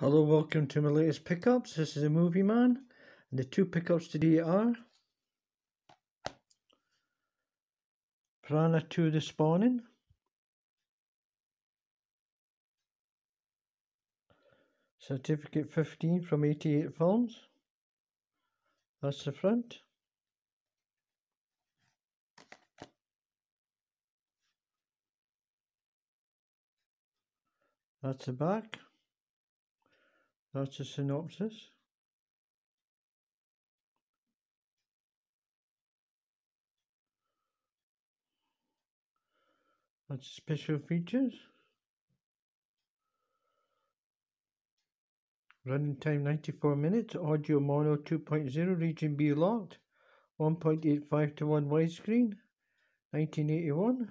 Hello, welcome to my latest pickups. This is a movie man, and the two pickups today are Piranha 2 The Spawning, Certificate 15 from 88 Films. That's the front. That's the back. That's a synopsis. That's special features. Running time 94 minutes. Audio mono 2.0. Region B locked. 1.85 to 1 widescreen. 1981.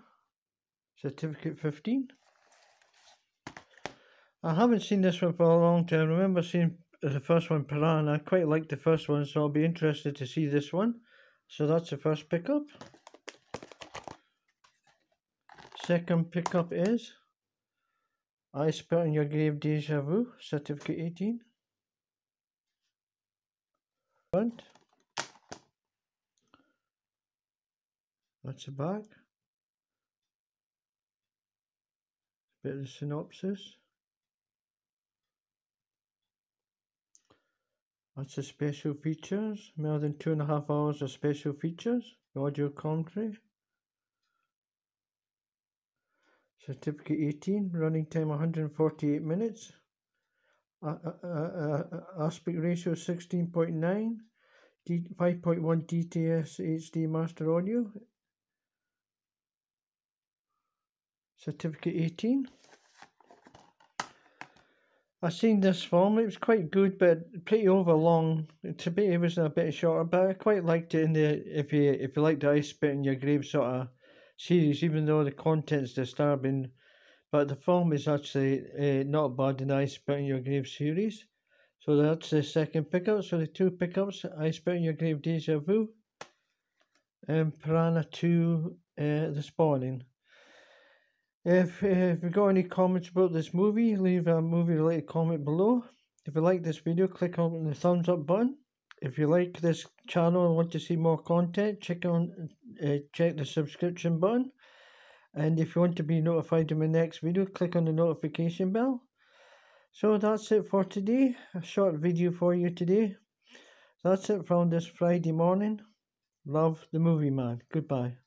Certificate 15. I haven't seen this one for a long time. I remember seeing the first one, Piranha. I quite liked the first one, so I'll be interested to see this one. So that's the first pickup. Second pickup is I Spit on Your Grave Deja Vu, Certificate 18. Front. That's the back. Bit of the synopsis. That's the special features. More than two and a half hours of special features. Audio commentary. Certificate 18. Running time 148 minutes. Uh, uh, uh, aspect ratio 16.9. 5.1 DTS HD master audio. Certificate 18. I seen this film. It was quite good, but pretty overlong. To be, it was a bit shorter, but I quite liked it. In the if you if you like the I Spit in Your Grave sort of series, even though the content's disturbing, but the film is actually uh, not bad in the I Spit in Your Grave series. So that's the second pickup. So the two pickups: I Spit in Your Grave, Deja Vu, and Piranha Two, uh, The Spawning. If, if you've got any comments about this movie, leave a movie related comment below. If you like this video, click on the thumbs up button. If you like this channel and want to see more content, check on uh, check the subscription button. And if you want to be notified of my next video, click on the notification bell. So that's it for today. A short video for you today. That's it from this Friday morning. Love the movie man. Goodbye.